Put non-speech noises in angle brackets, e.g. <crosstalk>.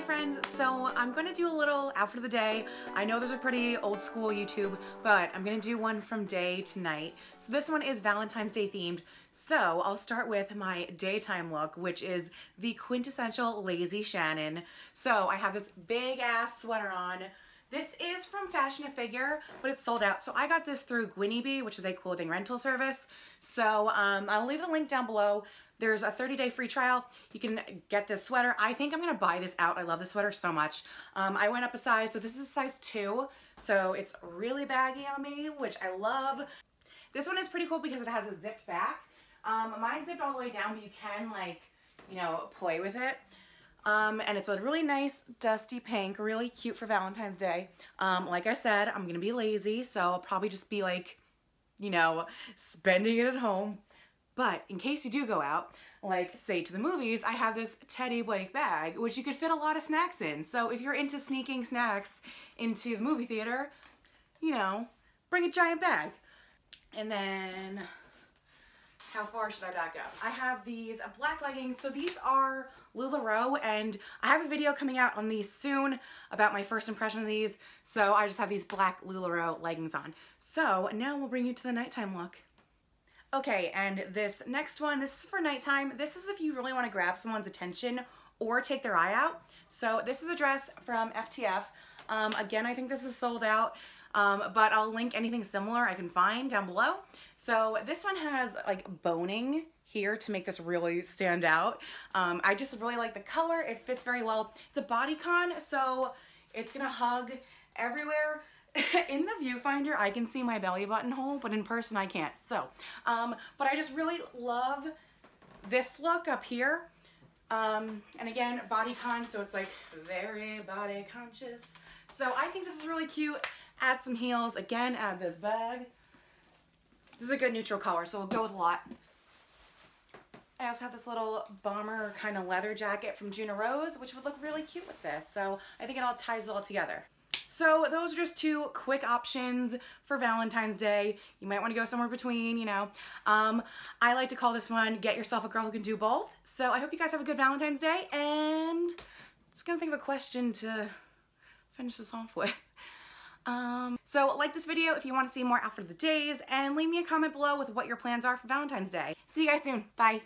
friends. So I'm gonna do a little of the day. I know there's a pretty old school YouTube, but I'm gonna do one from day to night. So this one is Valentine's Day themed. So I'll start with my daytime look, which is the quintessential Lazy Shannon. So I have this big ass sweater on. This is from Fashion to Figure, but it's sold out. So I got this through Gwynnie which is a clothing rental service. So um, I'll leave the link down below. There's a 30 day free trial. You can get this sweater. I think I'm gonna buy this out. I love this sweater so much. Um, I went up a size, so this is a size two. So it's really baggy on me, which I love. This one is pretty cool because it has a zipped back. Um, mine zipped all the way down, but you can like, you know, play with it. Um, and it's a really nice dusty pink, really cute for Valentine's Day. Um, like I said, I'm gonna be lazy, so I'll probably just be like, you know, spending it at home, but in case you do go out, like say to the movies, I have this Teddy Blake bag, which you could fit a lot of snacks in. So if you're into sneaking snacks into the movie theater, you know, bring a giant bag. And then how far should I back up? I have these black leggings. So these are LuLaRoe and I have a video coming out on these soon about my first impression of these. So I just have these black LuLaRoe leggings on. So now we'll bring you to the nighttime look. Okay, and this next one, this is for nighttime. This is if you really want to grab someone's attention or take their eye out. So this is a dress from FTF. Um, again, I think this is sold out, um, but I'll link anything similar I can find down below. So this one has like boning here to make this really stand out. Um, I just really like the color. It fits very well. It's a bodycon, so it's gonna hug everywhere. <laughs> in the viewfinder, I can see my belly button hole, but in person I can't. So, um, but I just really love this look up here. Um, and again, bodycon, so it's like very body conscious. So I think this is really cute. Add some heels. Again, add this bag. This is a good neutral color, so we'll go with a lot. I also have this little bomber kind of leather jacket from Juna Rose, which would look really cute with this. So I think it all ties it all together. So those are just two quick options for Valentine's Day. You might want to go somewhere between, you know. Um, I like to call this one, get yourself a girl who can do both. So I hope you guys have a good Valentine's Day and just gonna think of a question to finish this off with. Um, so like this video if you want to see more after the days and leave me a comment below with what your plans are for Valentine's Day. See you guys soon. Bye.